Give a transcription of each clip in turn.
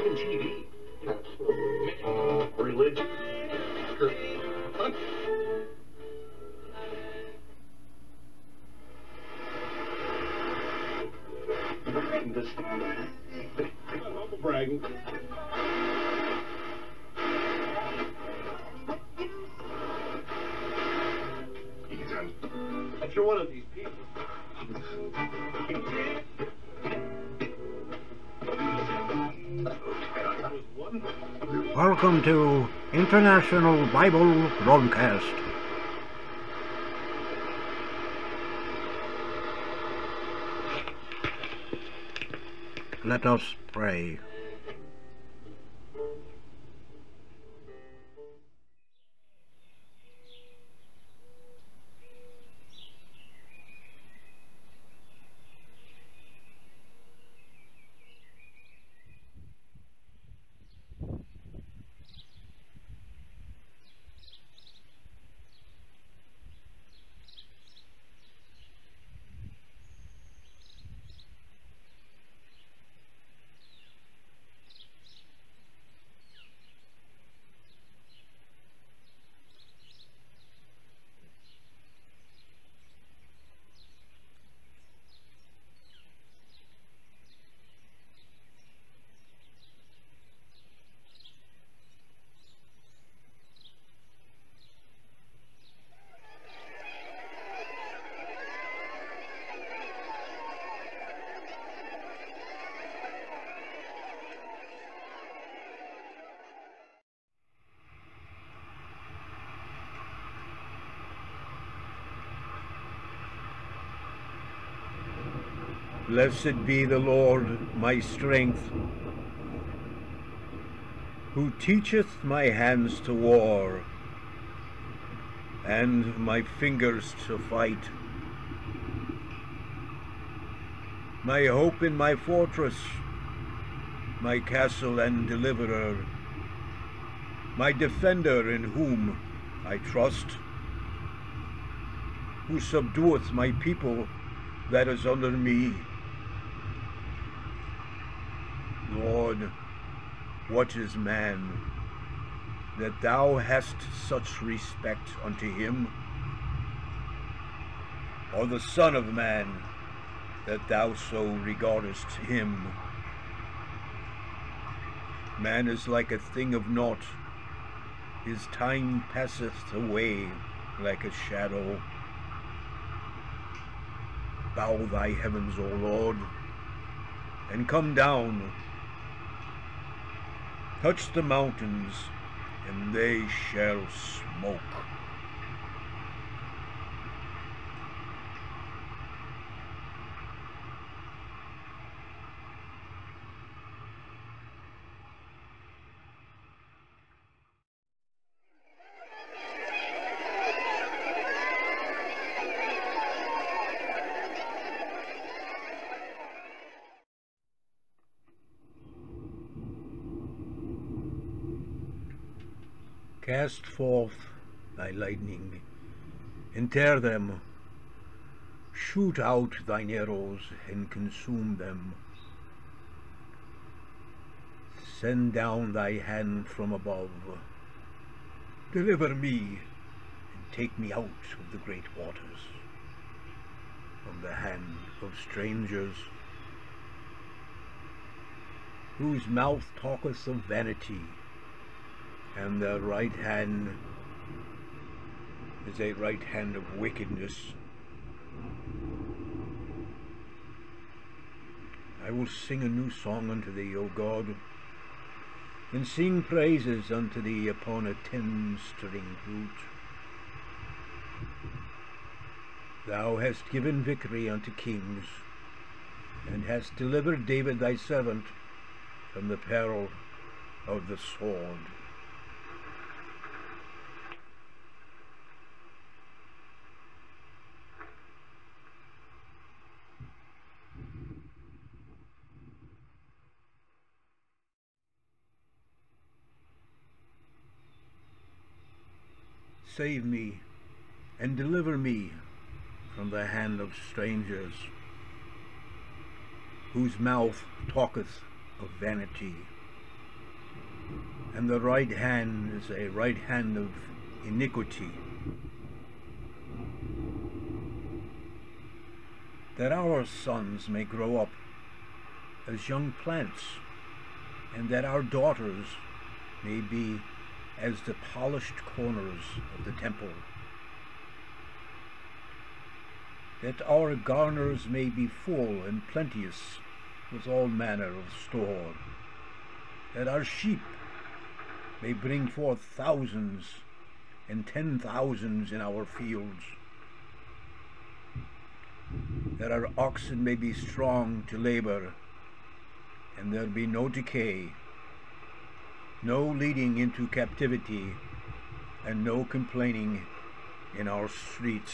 even TV. Religion. Humble bragging. Ethan, if you're one of these people. Welcome to International Bible Broadcast. Let us pray. Blessed be the Lord my strength, who teacheth my hands to war, and my fingers to fight. My hope in my fortress, my castle and deliverer, my defender in whom I trust, who subdueth my people that is under me. Lord, what is man, that thou hast such respect unto him? Or the Son of Man, that thou so regardest him? Man is like a thing of naught, his time passeth away like a shadow. Bow thy heavens, O Lord, and come down Touch the mountains, and they shall smoke. Cast forth thy lightning, and tear them. Shoot out thine arrows, and consume them. Send down thy hand from above. Deliver me, and take me out of the great waters, from the hand of strangers, whose mouth talketh of vanity, and the right hand is a right hand of wickedness. I will sing a new song unto thee, O God, and sing praises unto thee upon a ten-string lute. Thou hast given victory unto kings, and hast delivered David thy servant from the peril of the sword. Save me and deliver me from the hand of strangers, whose mouth talketh of vanity, and the right hand is a right hand of iniquity. That our sons may grow up as young plants, and that our daughters may be as the polished corners of the temple. That our garners may be full and plenteous with all manner of store. That our sheep may bring forth thousands and ten thousands in our fields. That our oxen may be strong to labor, and there be no decay no leading into captivity, and no complaining in our streets.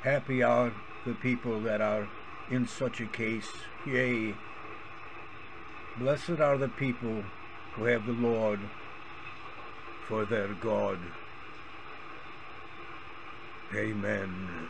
Happy are the people that are in such a case, yea, blessed are the people who have the Lord for their God. Amen.